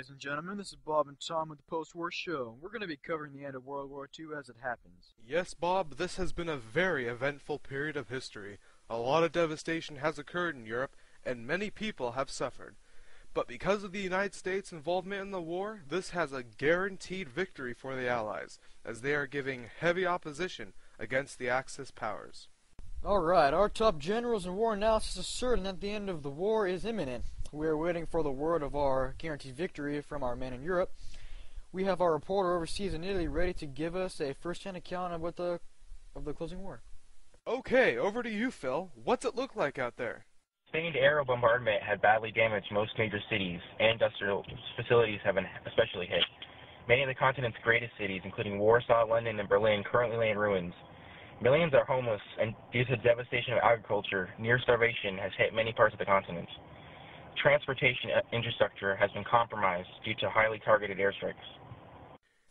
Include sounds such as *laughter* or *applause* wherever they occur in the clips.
Good evening, ladies and gentlemen. This is Bob and Tom with the Post-War Show. We're going to be covering the end of World War II as it happens. Yes, Bob, this has been a very eventful period of history. A lot of devastation has occurred in Europe, and many people have suffered. But because of the United States' involvement in the war, this has a guaranteed victory for the Allies, as they are giving heavy opposition against the Axis powers. Alright, our top generals and war analysis is certain that the end of the war is imminent. We are waiting for the word of our guaranteed victory from our men in Europe. We have our reporter overseas in Italy ready to give us a first-hand account of what the of the closing war. Okay, over to you, Phil. What's it look like out there? Sustained aerial bombardment had badly damaged most major cities, and industrial facilities have been especially hit. Many of the continent's greatest cities, including Warsaw, London, and Berlin, currently lay in ruins. Millions are homeless, and due to the devastation of agriculture, near starvation has hit many parts of the continent transportation infrastructure has been compromised due to highly targeted airstrikes.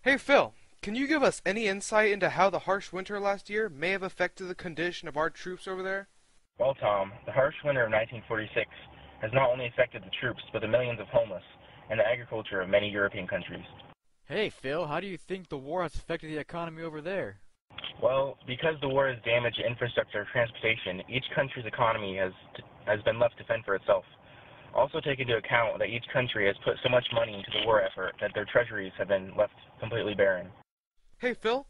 Hey Phil, can you give us any insight into how the harsh winter last year may have affected the condition of our troops over there? Well, Tom, the harsh winter of 1946 has not only affected the troops, but the millions of homeless and the agriculture of many European countries. Hey Phil, how do you think the war has affected the economy over there? Well, because the war has damaged infrastructure, transportation, each country's economy has has been left to fend for itself. Also take into account that each country has put so much money into the war effort that their treasuries have been left completely barren. Hey Phil,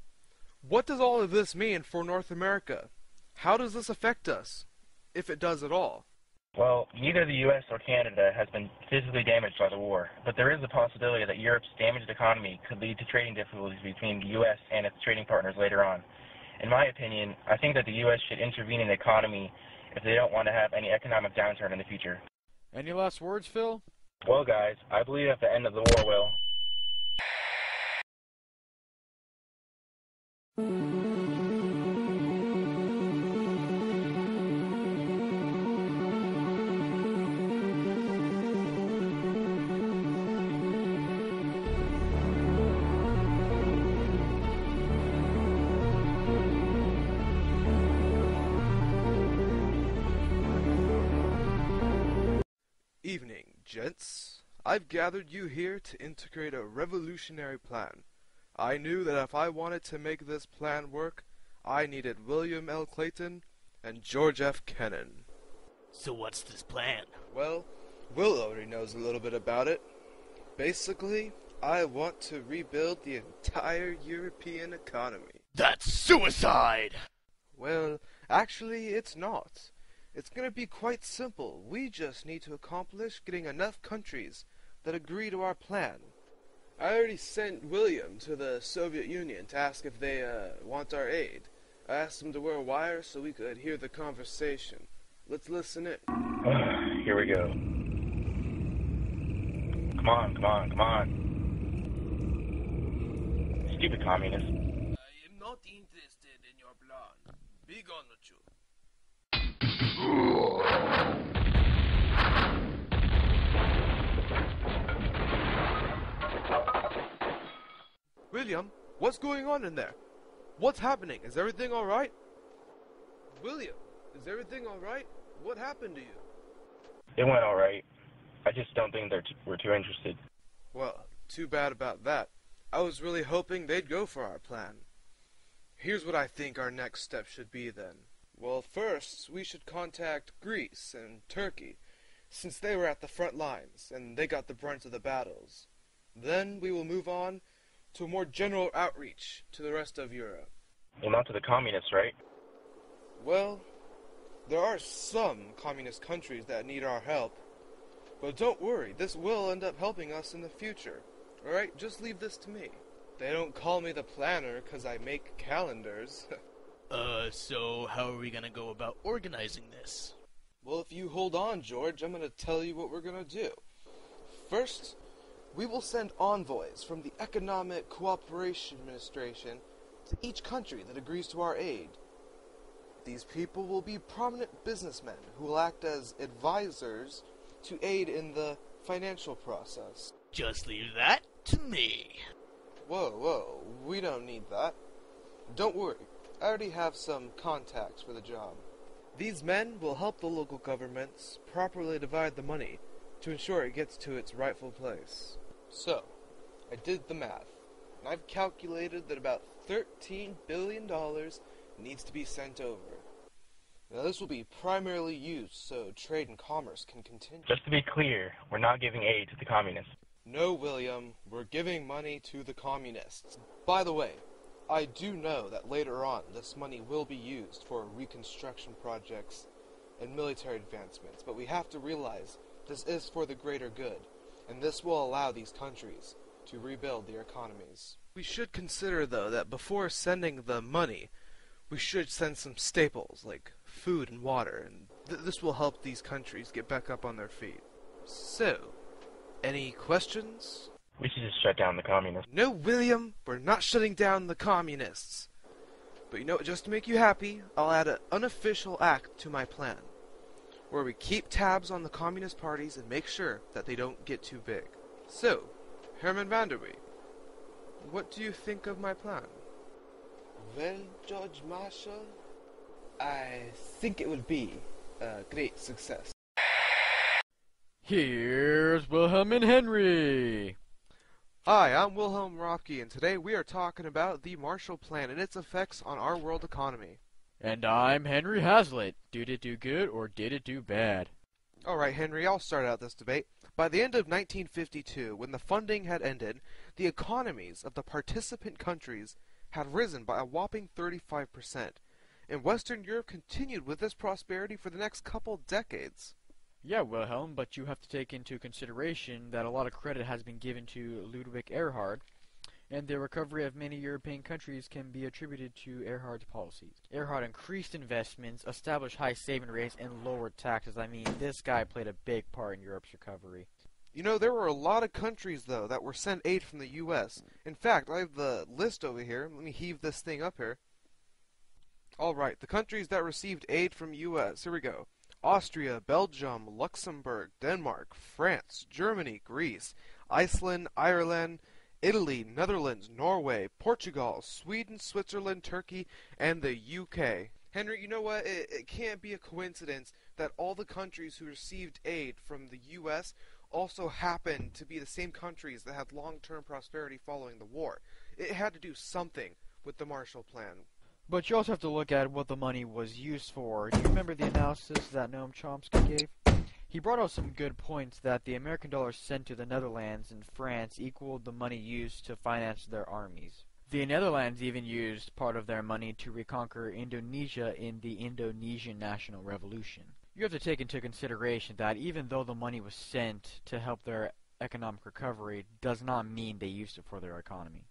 what does all of this mean for North America? How does this affect us, if it does at all? Well, neither the U.S. or Canada has been physically damaged by the war, but there is a possibility that Europe's damaged economy could lead to trading difficulties between the U.S. and its trading partners later on. In my opinion, I think that the U.S. should intervene in the economy if they don't want to have any economic downturn in the future. Any last words, Phil? Well, guys, I believe at the end of the war will. Evening, gents. I've gathered you here to integrate a revolutionary plan. I knew that if I wanted to make this plan work, I needed William L. Clayton and George F. Kennan. So what's this plan? Well, Will already knows a little bit about it. Basically, I want to rebuild the entire European economy. That's suicide! Well, actually, it's not. It's going to be quite simple. We just need to accomplish getting enough countries that agree to our plan. I already sent William to the Soviet Union to ask if they uh, want our aid. I asked him to wear a wire so we could hear the conversation. Let's listen in. *sighs* Here we go. Come on, come on, come on. Stupid communist. I am not interested in your plan. Be gone with you. William, what's going on in there? What's happening? Is everything alright? William, is everything alright? What happened to you? It went alright. I just don't think they're t- we're too interested. Well, too bad about that. I was really hoping they'd go for our plan. Here's what I think our next step should be then. Well, first, we should contact Greece and Turkey, since they were at the front lines and they got the brunt of the battles. Then we will move on to a more general outreach to the rest of Europe. Well, not to the communists, right? Well, there are some communist countries that need our help. But don't worry, this will end up helping us in the future. Alright, just leave this to me. They don't call me the planner 'cause I make calendars. *laughs* Uh, so how are we gonna go about organizing this? well, if you hold on, George, I'm gonna tell you what we're gonna do. First, we will send envoys from the Economic Cooperation Administration to each country that agrees to our aid. These people will be prominent businessmen who will act as advisors to aid in the financial process. Just leave that to me. Whoa, whoa, we don't need that. Don't worry, I already have some contacts for the job. These men will help the local governments properly divide the money to ensure it gets to its rightful place. So, I did the math, and I've calculated that about $13 billion needs to be sent over. Now, this will be primarily used so trade and commerce can continue. Just to be clear, we're not giving aid to the communists. No, William, we're giving money to the communists. By the way, I do know that later on this money will be used for reconstruction projects and military advancements, but we have to realize this is for the greater good, and this will allow these countries to rebuild their economies. We should consider, though, that before sending the money, we should send some staples like food and water, and th- this will help these countries get back up on their feet. So, any questions? We should just shut down the communists. No, William, we're not shutting down the communists. But you know, just to make you happy, I'll add an unofficial act to my plan, where we keep tabs on the communist parties and make sure that they don't get too big. So, Herman Van der Wee, what do you think of my plan? Well, George Marshall, I think it would be a great success. Here's Wilhelm and Henry. Hi, I'm Wilhelm Röpke, and today we are talking about the Marshall Plan and its effects on our world economy. And I'm Henry Hazlitt. Did it do good or did it do bad? Alright, Henry, I'll start out this debate. By the end of 1952, when the funding had ended, the economies of the participant countries had risen by a whopping 35%, and Western Europe continued with this prosperity for the next couple decades. Yeah, Wilhelm, but you have to take into consideration that a lot of credit has been given to Ludwig Erhard, and the recovery of many European countries can be attributed to Erhard's policies. Erhard increased investments, established high saving rates, and lowered taxes. I mean, this guy played a big part in Europe's recovery. You know, there were a lot of countries, though, that were sent aid from the U.S. In fact, I have the list over here. Let me heave this thing up here. Alright, the countries that received aid from U.S. Here we go. Austria, Belgium, Luxembourg, Denmark, France, Germany, Greece, Iceland, Ireland, Italy, Netherlands, Norway, Portugal, Sweden, Switzerland, Turkey, and the UK. Henry, you know what? It, it can't be a coincidence that all the countries who received aid from the U.S. also happened to be the same countries that had long term prosperity following the war. It had to do something with the Marshall Plan. But you also have to look at what the money was used for. Do you remember the analysis that Noam Chomsky gave? He brought out some good points that the American dollar sent to the Netherlands and France equaled the money used to finance their armies. The Netherlands even used part of their money to reconquer Indonesia in the Indonesian National Revolution. You have to take into consideration that even though the money was sent to help their economic recovery, does not mean they used it for their economy.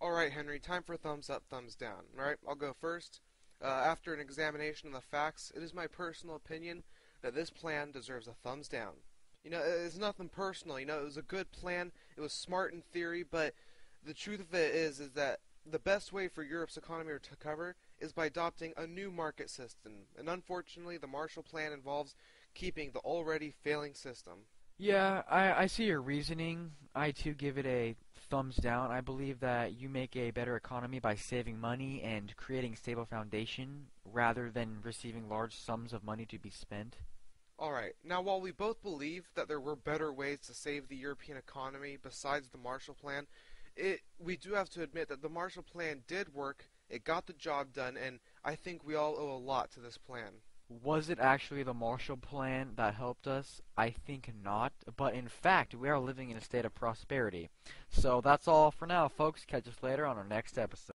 Alright, Henry, time for thumbs up, thumbs down. Alright, I'll go first. Uh, after an examination of the facts, it is my personal opinion that this plan deserves a thumbs down. You know, it's nothing personal. You know, it was a good plan. It was smart in theory, but the truth of it is, is that the best way for Europe's economy to recover is by adopting a new market system. And unfortunately, the Marshall Plan involves keeping the already failing system. Yeah, I, I see your reasoning. I too give it a thumbs down. I believe that you make a better economy by saving money and creating stable foundation rather than receiving large sums of money to be spent. Alright, now while we both believe that there were better ways to save the European economy besides the Marshall Plan, it we do have to admit that the Marshall Plan did work, it got the job done, and I think we all owe a lot to this plan. Was it actually the Marshall Plan that helped us? I think not, but in fact, we are living in a state of prosperity. So that's all for now, folks. Catch us later on our next episode.